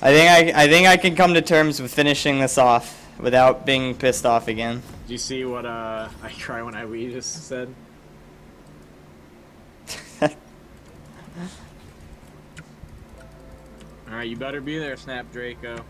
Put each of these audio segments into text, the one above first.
I think I I think I can come to terms with finishing this off without being pissed off again. Do you see what uh I cry when I we just said? All right, you better be there, Snap Draco.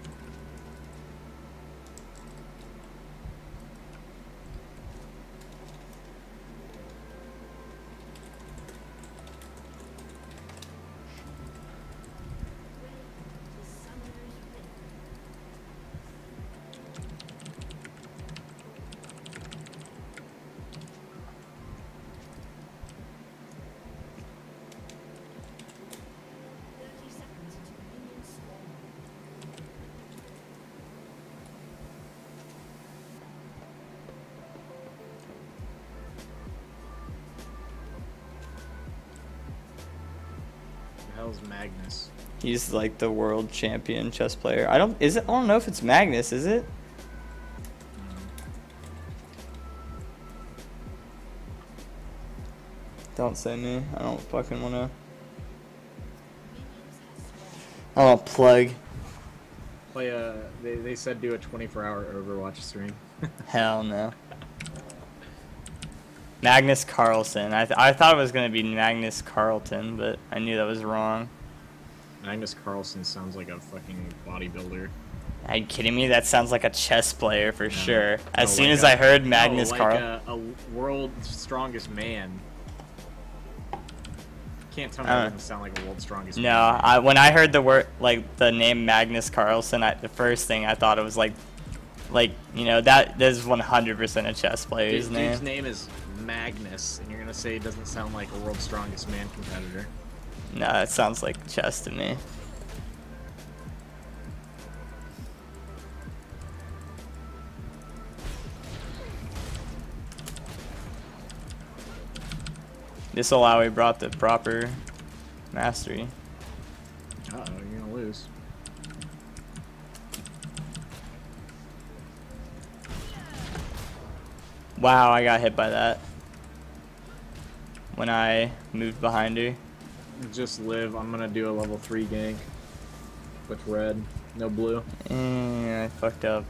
Magnus? He's like the world champion chess player. I don't is it I don't know if it's Magnus, is it? Don't say me. I don't fucking wanna I don't plug. Play a. They, they said do a 24-hour Overwatch stream. Hell no. Magnus Carlsen. I, th- I thought it was gonna be Magnus Carlton, but I knew that was wrong. Magnus Carlsen sounds like a fucking bodybuilder. Are you kidding me? That sounds like a chess player for No. sure. As No, soon like as a- I heard no, Magnus like Carl, a, a world's strongest man. Can't tell me Uh, that doesn't sound like a world's strongest no, man. I, when I heard the word like the name Magnus Carlsen, I, the first thing I thought it was like, like you know that that is 100% a chess player's Dude, name. dude's name is Magnus, and you're gonna say it doesn't sound like a world's strongest man competitor. No, it sounds like chess to me. This Illaoi brought the proper mastery. Uh oh, you're gonna lose. Wow, I got hit by that. When I moved behind her. Just live. I'm gonna do a level three gank with red, no blue. Eh, I fucked up.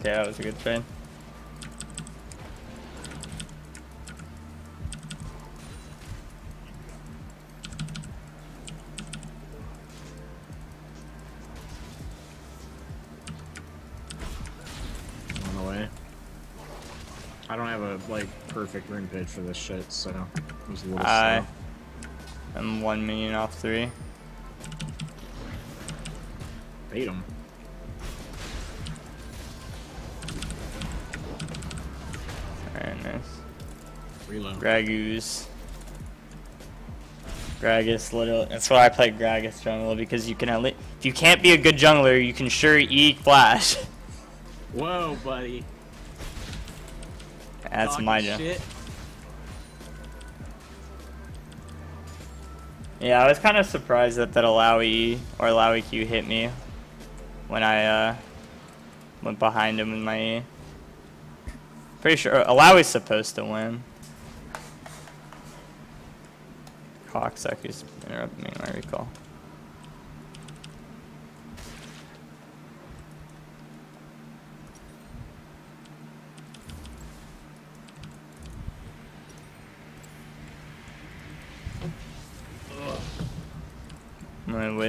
Okay, that was a good trade. Perfect rune pitch for this shit, so it was a little I slow. am one minion off three. Bait him. Nice. Reload. Gragus. Gragas little. That's why I play Gragas jungle because you can at least if you can't be a good jungler, you can sure E flash. Whoa, buddy. That's my shit. Yeah, I was kind of surprised that that Illaoi E or Illaoi Q hit me when I uh, went behind him with my E. Pretty sure Illaoi's supposed to win. Cocksuckers interrupting I recall.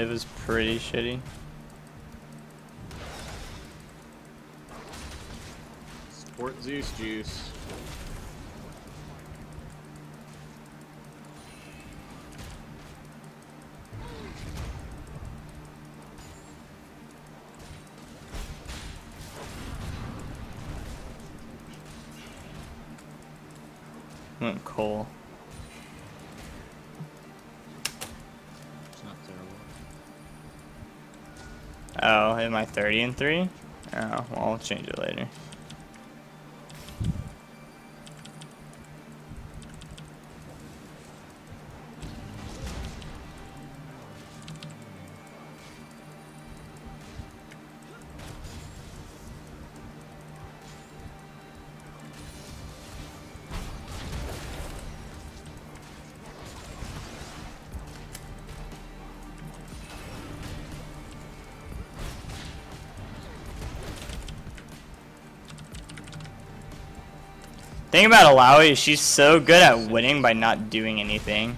Wave is pretty shitty. Sport Zeus juice. 30 and 3? Oh, well, I'll change it later. Thing about Illaoi is she's so good at winning by not doing anything.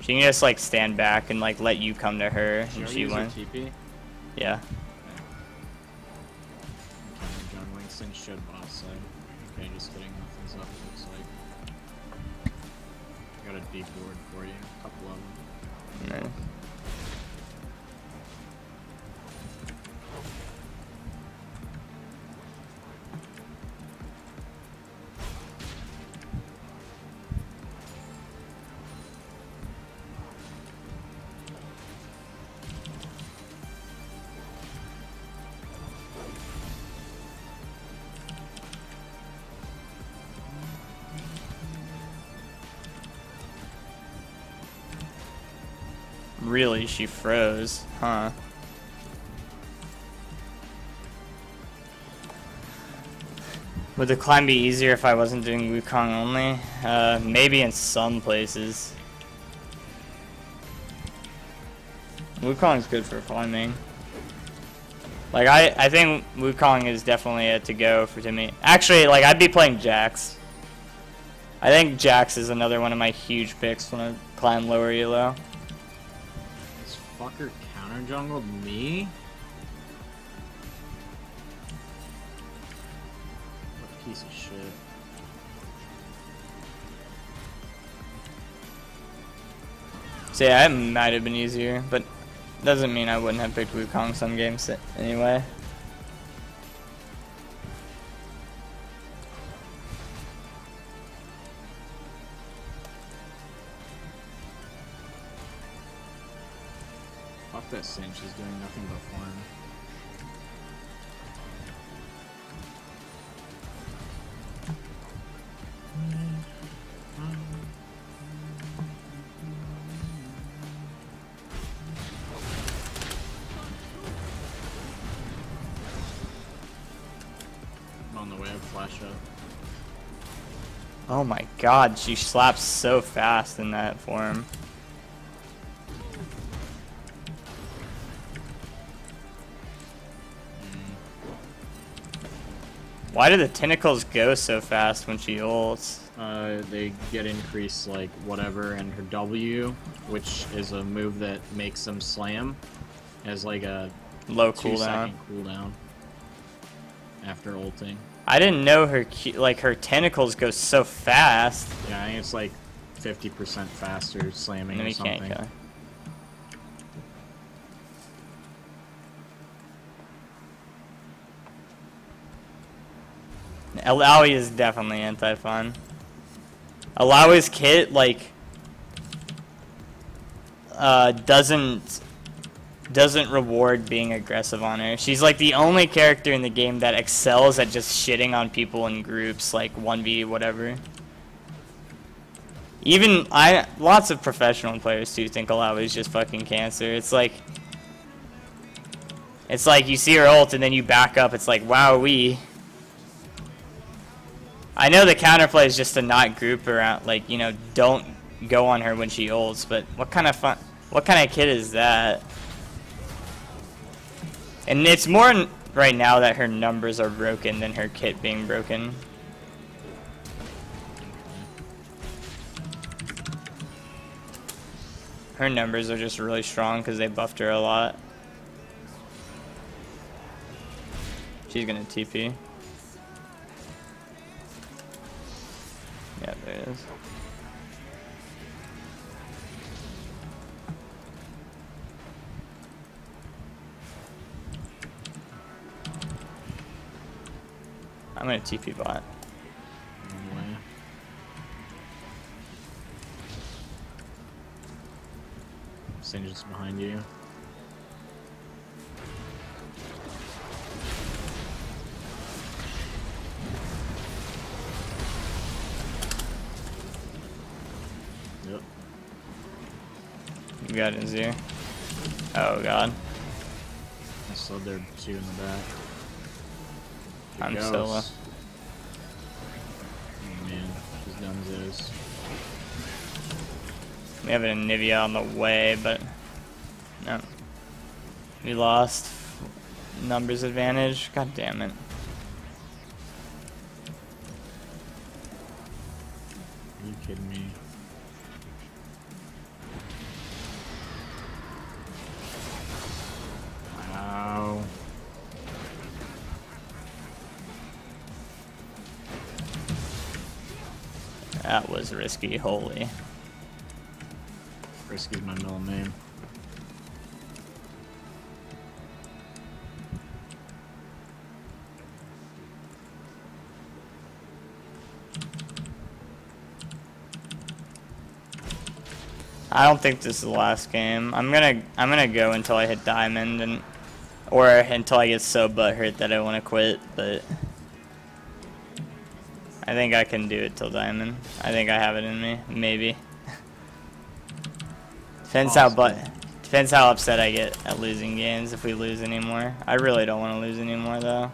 She can just like stand back and like let you come to her and she wins. Yeah. She froze, huh? Would the climb be easier if I wasn't doing Wukong only? Uh, maybe in some places. Wukong's good for climbing. Like, I, I think Wukong is definitely a to-go for Timmy. Actually, like, I'd be playing Jax. I think Jax is another one of my huge picks when I climb lower elo. Counter jungled me? What a piece of shit. So yeah, it might have been easier, but doesn't mean I wouldn't have picked Wukong some games anyway. That cinch, he's doing nothing but farm. On the way, flash up. Oh my god, she slaps so fast in that form. Why do the tentacles go so fast when she ults? Uh, they get increased like whatever, and her W, which is a move that makes them slam, has like a Low cooldown. cooldown after ulting. I didn't know her like her tentacles go so fast. Yeah, I think it's like 50% faster slamming or something. Illaoi is definitely anti-fun. Illaoi's kit like uh, doesn't doesn't reward being aggressive on her. She's like the only character in the game that excels at just shitting on people in groups, like 1v whatever. Even I, lots of professional players too think Illaoi is just fucking cancer. It's like, it's like you see her ult and then you back up. It's like, wow, we. I know the counterplay is just to not group around, like you know, don't go on her when she ults. But what kind of fun? What kind of kid is that? And it's more right now that her numbers are broken than her kit being broken. Her numbers are just really strong because they buffed her a lot. She's gonna TP. Yeah, there it is. I'm gonna TP bot. The way. Behind you. You got Azir. Oh god. I slowed there two in the back. Here I'm goes. solo. Oh man, she's done this. We have an Nivea on the way, but no. We lost numbers advantage. God damn it. You kidding me? Risky, holy. Risky's my middle name. I don't think this is the last game. I'm gonna I'm gonna go until I hit diamond and or until I get so butthurt that I want to quit. But I think I can do it till diamond. I think I have it in me. Maybe. depends how but depends how upset I get at losing games if we lose anymore. I really don't want to lose anymore though.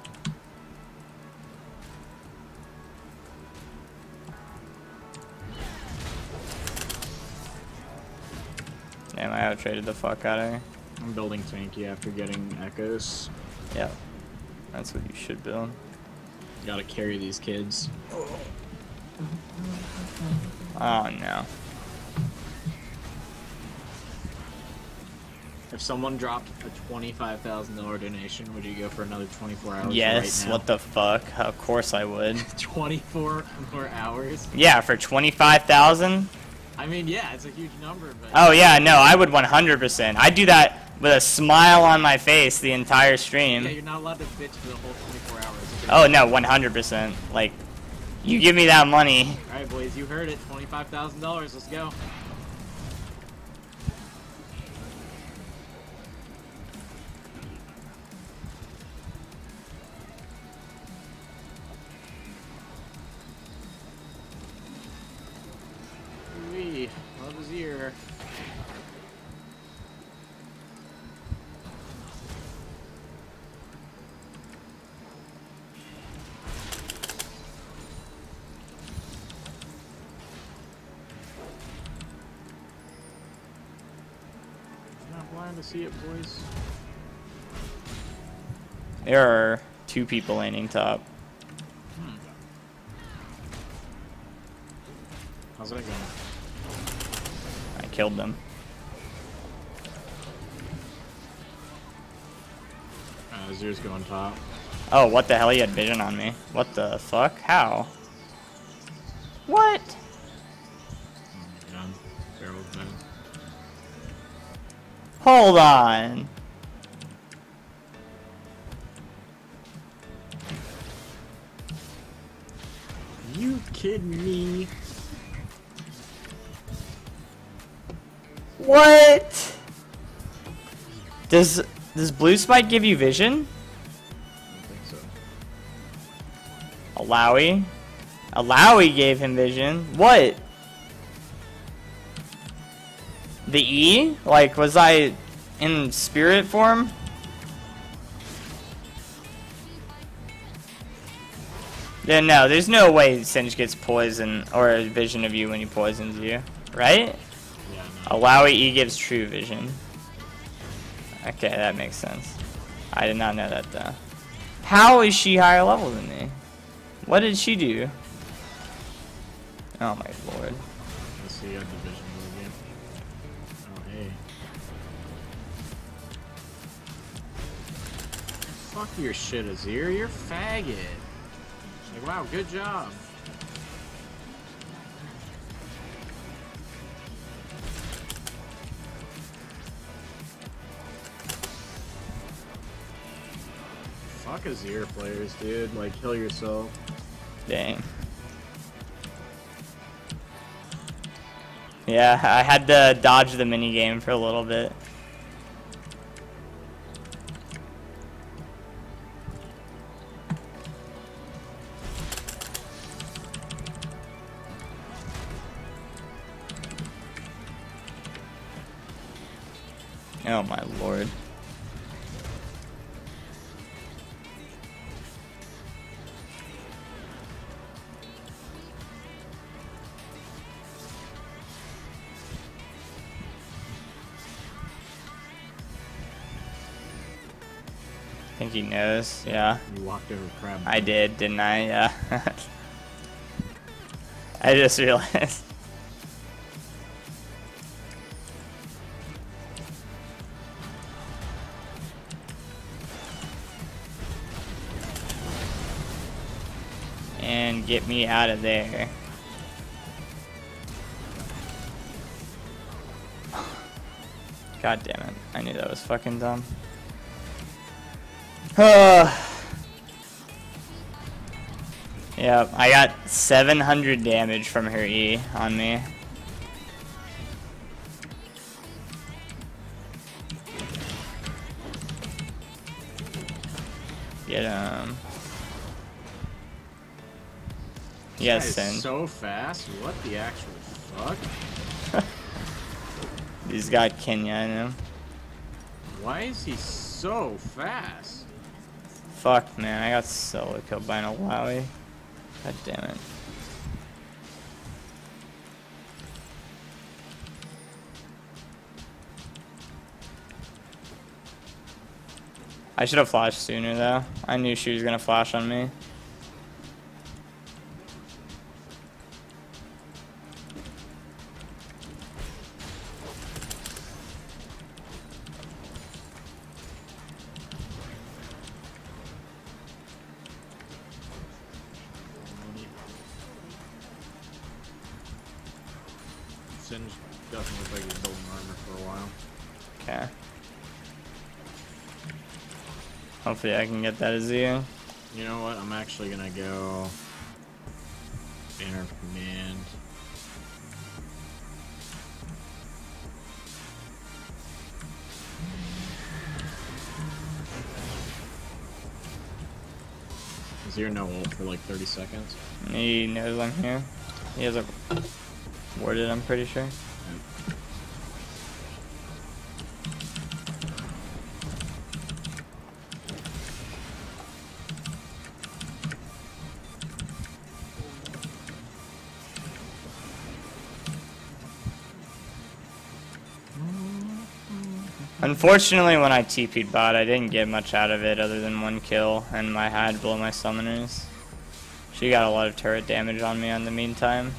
Damn, I out traded the fuck out of her. I'm building tanky after getting echoes. Yep. That's what you should build. Gotta carry these kids. Oh no. If someone dropped a twenty-five thousand dollar donation, would you go for another twenty-four hours? Yes, right what the fuck? Of course I would. Twenty-four more hours. Yeah, for 25,000? I mean, yeah, it's a huge number, but Oh yeah, no, I would 100%. I'd do that with a smile on my face the entire stream. yeah, you're not allowed to bitch for the whole twenty-four hours. Oh no, 100%. Like, you give me that money. All right, boys, you heard it. Twenty-five thousand dollars. Let's go. To see it, boys. There are two people landing top. Hmm. How's that going? I killed them. Uh, Azir's going top. Oh, what the hell? He had vision on me. What the fuck? How? What? Hold on. You kidding me? What? Does does blue spike give you vision? I think so. Gave him vision. What? The E? Like, was I in spirit form? Yeah, no, there's no way Singe gets poison or a vision of you when he poisons you, right? Yeah, no. Illaoi E gives true vision. Okay, that makes sense. I did not know that though. How is she higher level than me? What did she do? Oh my lord. Fuck your shit, Azir. You're faggot. Like, wow, good job. Fuck Azir players, dude. Like, kill yourself. Dang. Yeah, I had to dodge the mini game for a little bit. think he knows, yeah. You walked over crab. I did, didn't I? Yeah. I just realized. and get me out of there. God damn it. I knew that was fucking dumb. yep, I got 700 damage from her E on me. Get him. Yes, Sin. so fast. What the actual fuck? He's got Kenya in him. Why is he so fast? Fuck, man. I got solo killed by an Illaoi. God damn it. I should have flashed sooner, though. I knew she was gonna flash on me. I can get that as you. You know what? I'm actually gonna go banner of command. Is there no ult for like 30 seconds? He knows I'm here. He has a worded, I'm pretty sure. Unfortunately, when I TP'd bot, I didn't get much out of it other than one kill, and I had blow my summoners. She got a lot of turret damage on me in the meantime.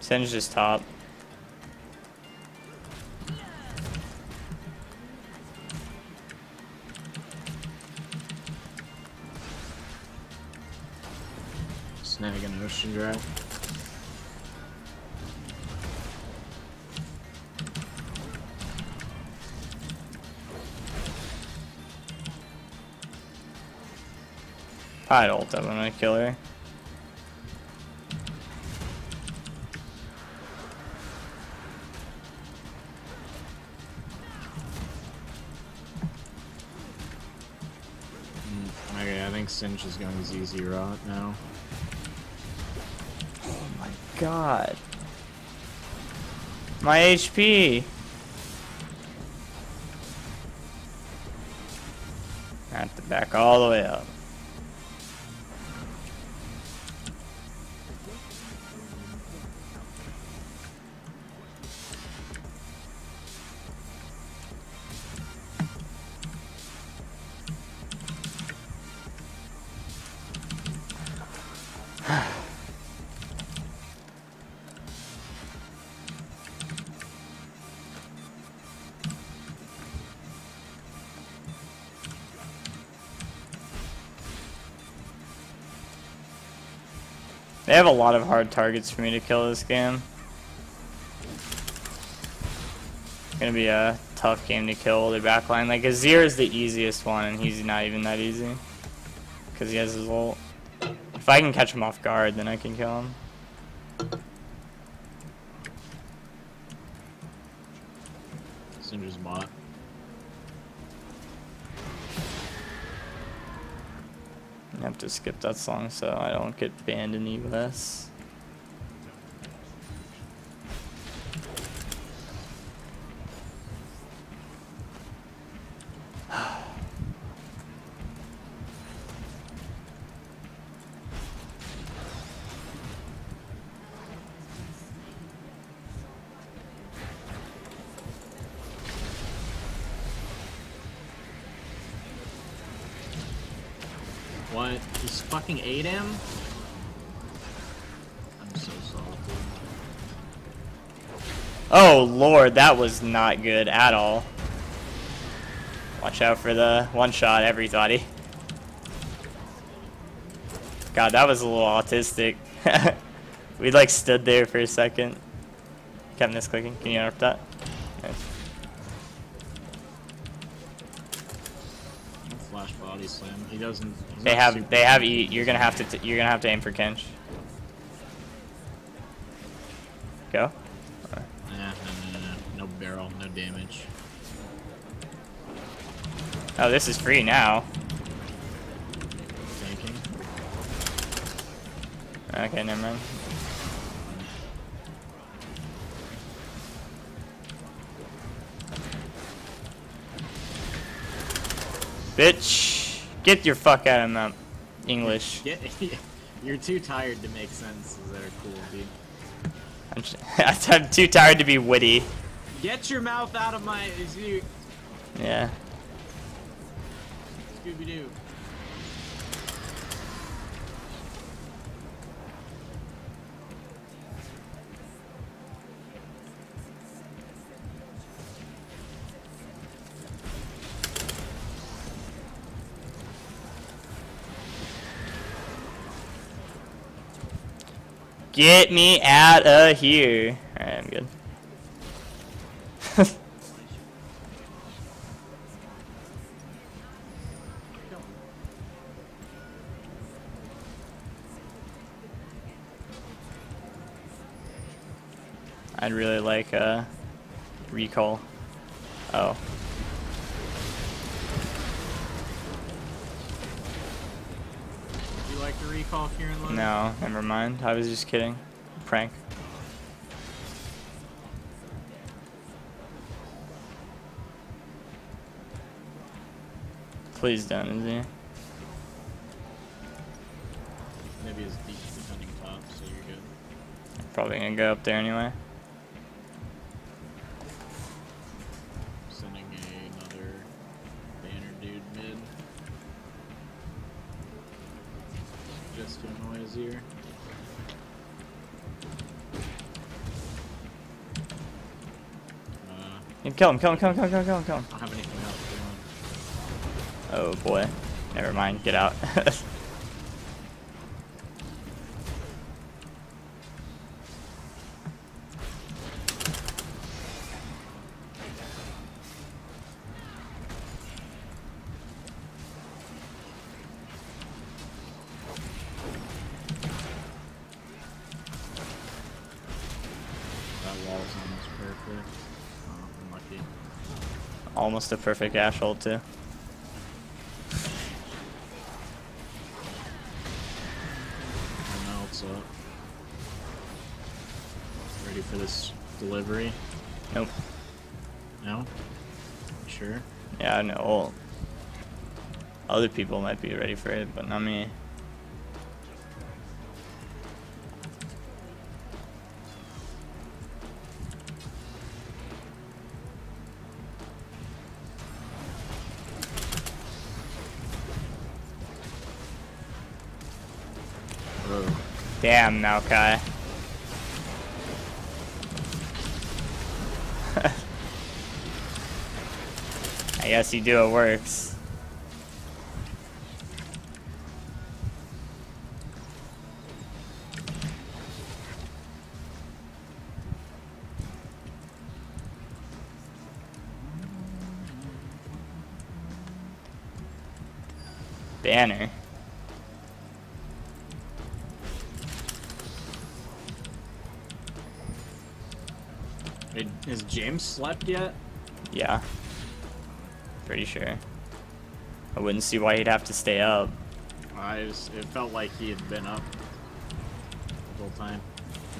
Singe just top. I'd ult up when I kill her. Mm, Okay, I think Singe is going Zz'Rot now. Oh my god. My HP. I have to back all the way up. Have a lot of hard targets for me to kill this game. It's gonna be a tough game to kill their backline. Like Azir is the easiest one, and he's not even that easy because he has his ult. If I can catch him off guard, then I can kill him. Skip that song so I don't get banned in the US. Fucking ate him? I'm so salty. Oh lord, that was not good at all. Watch out for the one shot, everybody. God, that was a little autistic. we like stood there for a second. Kept misclicking. Can you interrupt that? Doesn't. They have they have eat. You're gonna have to t you're gonna have to aim for Kench. Go. Nah, no, no, no, no. No barrel, no damage. Oh, this is free now. Tanking. Okay, never mind. Bitch, get your fuck out of my English. Get, you're too tired to make sentences that are cool, dude. I'm, just, I'm too tired to be witty. Get your mouth out of my. You. Yeah. Scooby Get me out of here. Alright, I'm good. I'd really like a recall. Oh. Would you like to recall Kieran? No, never mind. I was just kidding. Prank. Please don't, is he? Maybe his deep defending top, so you're good. Probably gonna go up there anyway. Kill him, kill him, kill him, kill him, kill him, kill him, kill him. I don't have anything else Oh boy. Never mind, get out. Almost a perfect ash hold too. And now it's up. Ready for this delivery? Nope. No? Sure? Yeah, I know. Well, other people might be ready for it, but not me. Damn, Maokai. I guess you do it works. Has James slept yet? Yeah. Pretty sure. I wouldn't see why he'd have to stay up. I just, it felt like he had been up the whole time.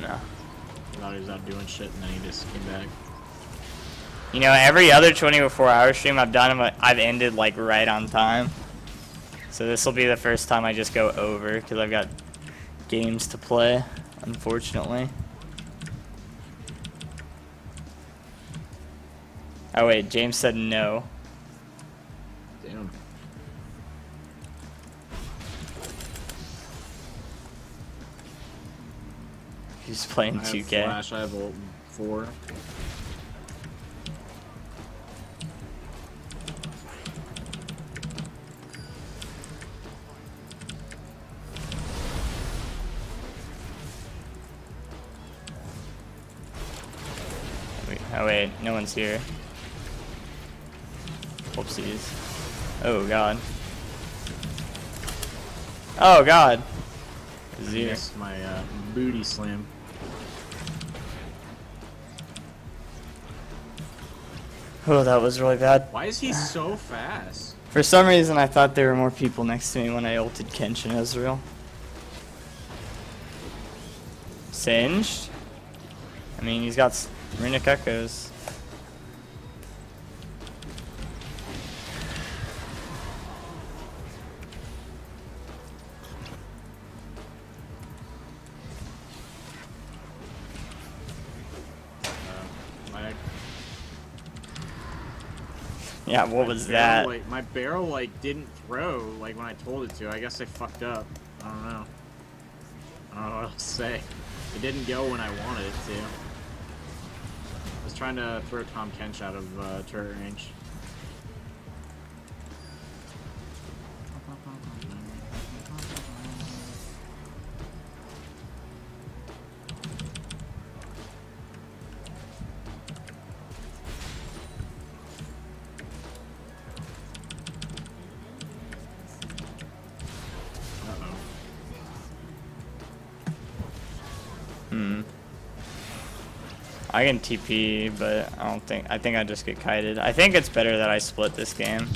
No. I thought he was out doing shit and then he just came back. You know, every other 24 hour stream I've done, I'm- I've ended like right on time. So this will be the first time I just go over because I've got games to play, unfortunately. Oh wait, James said no. Damn. He's playing I 2K. flash, I have ult. four. Oh wait, no one's here. Oh god. Oh god. Zero. My uh, booty slam. Oh, that was really bad. Why is he so fast? For some reason, I thought there were more people next to me when I ulted Kenshin Ezreal. Singed? I mean, he's got Runic Echoes. Yeah, what my was that? Like, my barrel like didn't throw like when I told it to. I guess I fucked up. I don't know. I don't know what else to say. It didn't go when I wanted it to. I was trying to throw Tahm Kench out of uh, turret range. I can TP, but I don't think. I think I just get kited. I think it's better that I split this game.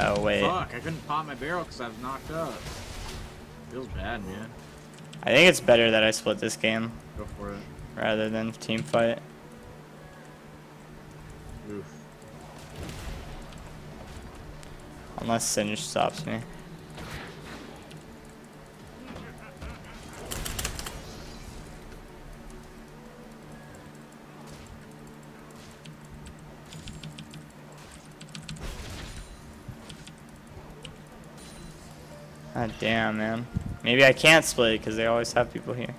Oh wait. Fuck, I couldn't pop my barrel because I was knocked up. Feels bad, man. I think it's better that I split this game Go for it. rather than team fight. Oof. Unless Singe stops me. Damn, man. Maybe I can't split because they always have people here.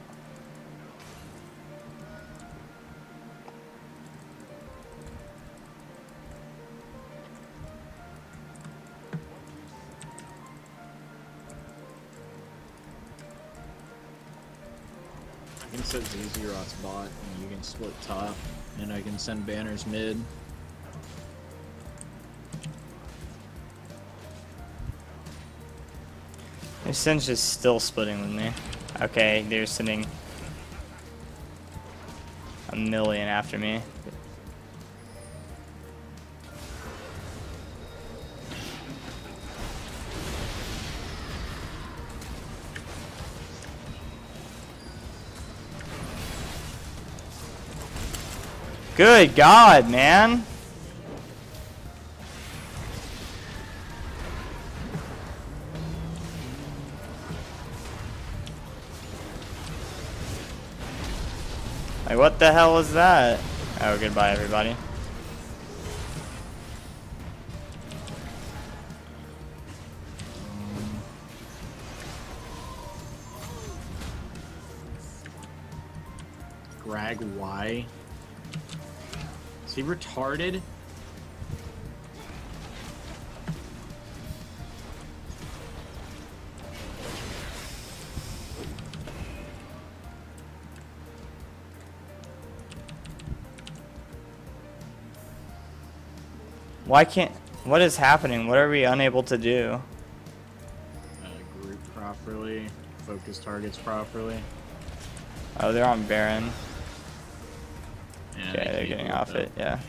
I can set Zz'Rot's bot, and you can split top, and I can send banners mid. Their Singe is still splitting with me. Okay, they're sending a million after me. Good God, man. Like, what the hell was that? Oh, goodbye, everybody. Greg, why? Is he retarded? Why can't... What is happening? What are we unable to do? Uh, group properly, focus targets properly. Oh, they're on Baron. Yeah, Okay, they they're getting off though. it, yeah.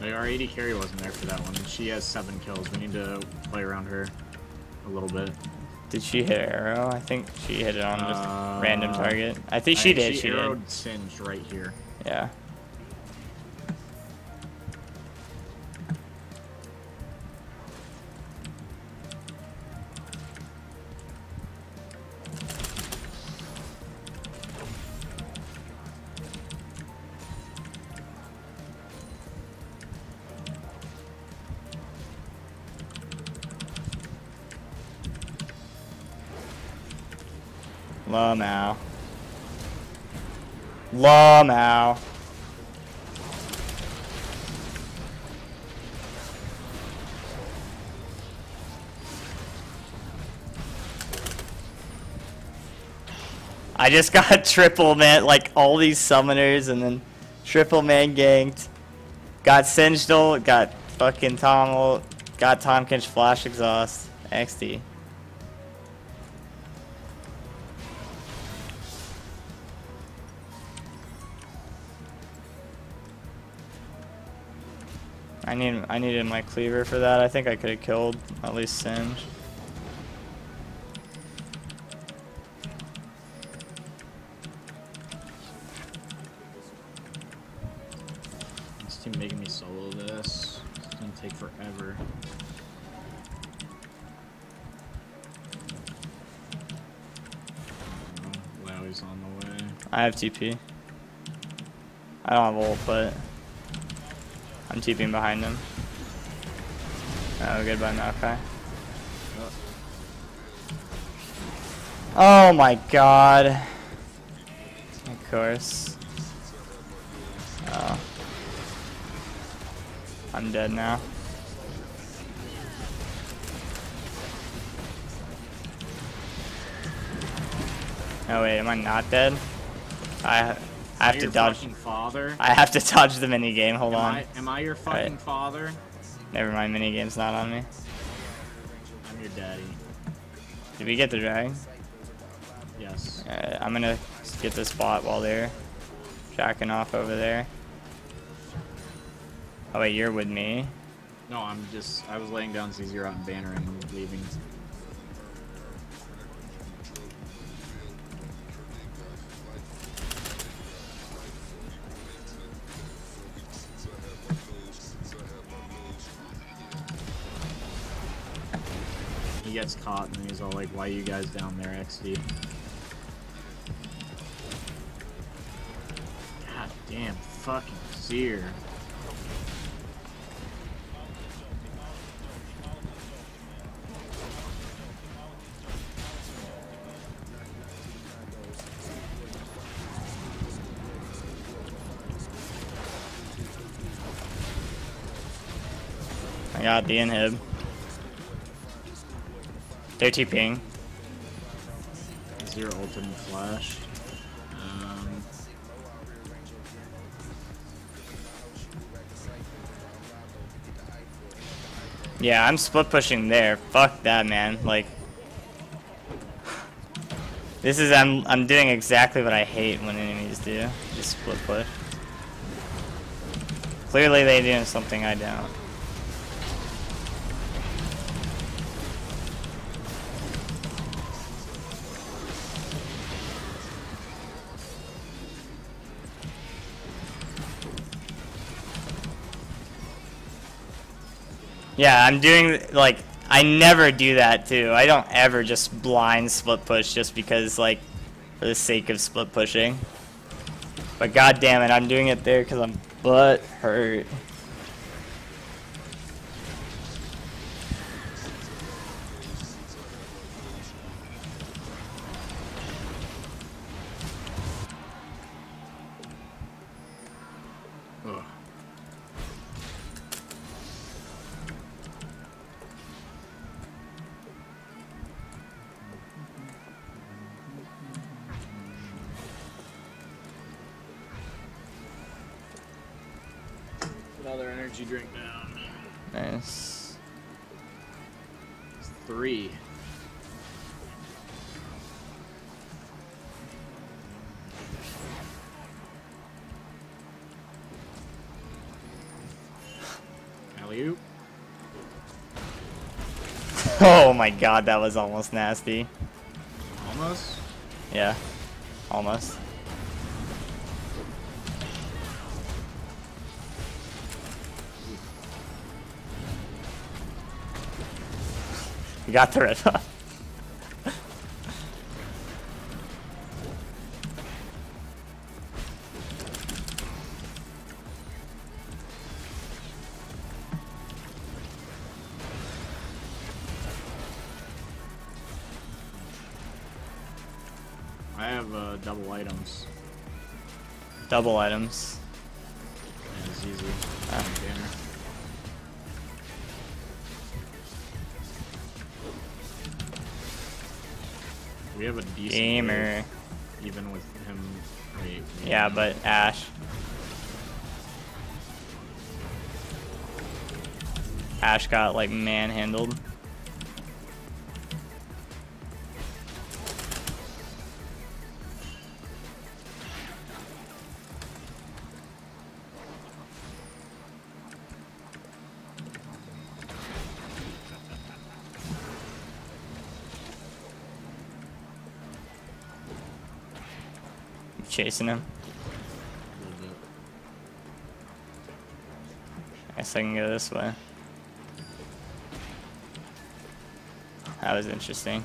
Like, Our AD carry wasn't there for that one. She has seven kills. We need to play around her a little bit. Did she hit arrow? I think she hit it on just Uh, random target. I think I she did, She, she did. arrowed Singed right here. Yeah. Lamau. Lamau. I just got triple man, like all these summoners and then triple man ganked. Got Singedal, got fucking Tahm, got Tahm Flash Exhaust, XD. I need I needed my cleaver for that. I think I could have killed at least Singe. This team making me solo this. It's gonna take forever. Oh, Lowie's on the way. I have TP. I don't have ult, but I'm TPing behind him. Oh, goodbye, Maokai. Oh my god. Of course. Oh. I'm dead now. Oh wait, am I not dead? I I have to dodge. father? I have to dodge the mini game. Hold am on. I, am I your fucking father? Never mind, mini game's not on me. I'm your daddy. Did we get the dragon? Yes. Alright, I'm gonna get this bot while they're jacking off over there. Oh wait, you're with me. No, I'm just. I was laying down Zz'Rot and banner and leaving. Gets caught and he's all like, "Why you guys down there, XD?" God damn, fucking Seer. I got the inhib. They're TPing. Zero ultimate flash. Um, Yeah, I'm split pushing there. Fuck that, man. Like, this is I'm I'm doing exactly what I hate when enemies do. Just split push. Clearly, they're doing something I don't. Yeah, I'm doing like I never do that too. I don't ever just blind split push just because like for the sake of split pushing. But god damn it, I'm doing it there because I'm butt hurt. My god, that was almost nasty. Almost. Yeah, almost. You got the red buff. Double items. It's easy. Ah. We have a decent Gamer. wave, even with him. Wait, Yeah, but Ashe. Ashe got like manhandled. Chasing him. Mm-hmm. bit. I guess I can go this way. That was interesting.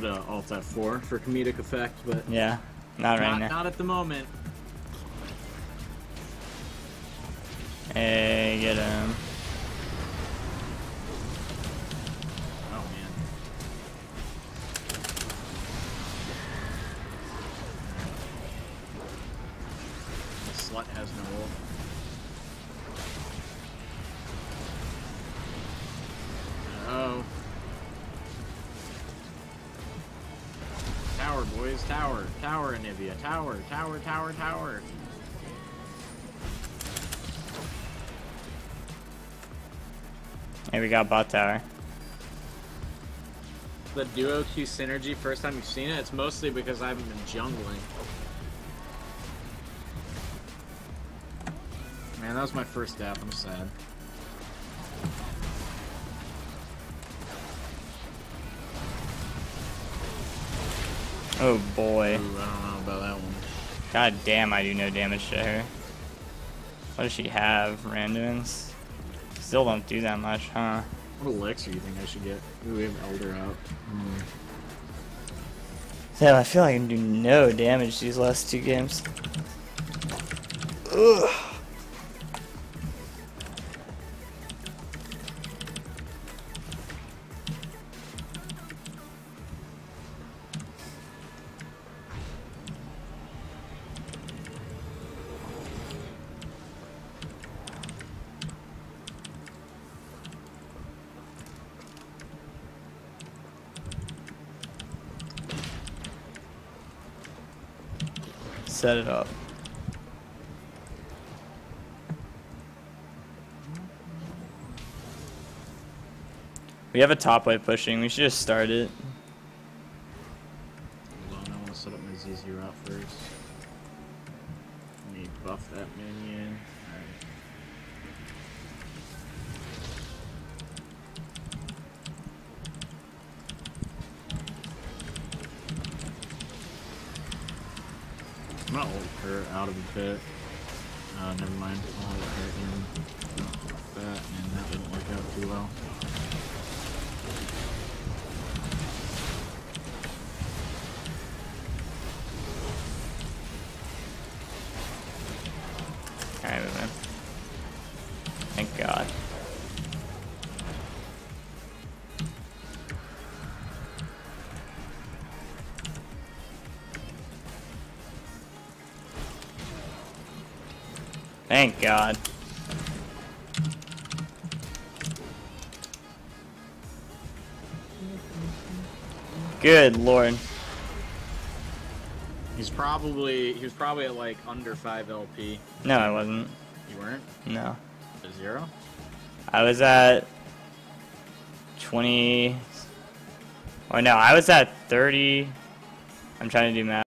Would uh, alt F4 for comedic effect, but Yeah, not right not, now. not at the moment. Hey, get him. Tower, tower, tower, tower. Hey, we got bot tower. The duo Q synergy, first time you've seen it, it's mostly because I haven't been jungling. Man, that was my first death. I'm sad. Oh Ooh, boy. I don't know about that one. God damn, I do no damage to her. What does she have? Randuin's? Still don't do that much, huh? What elixir do you think I should get? Ooh, we have Elder out. Hmm. Yeah, I feel like I can do no damage these last two games. Ugh. Set it up. We have a top way pushing. We should just start it. Hold on, I want to set up my Zz'Rot first. Buff that minion. Alright. I'm ult her out of the pit. Uh, never mind. I'll ult her in. Fuck that, and that didn't work out too well. God. Good lord. He's probably he was probably at like under five LP. No, I wasn't. You weren't? No. A zero? I was at 20. Or no, I was at 30. I'm trying to do math.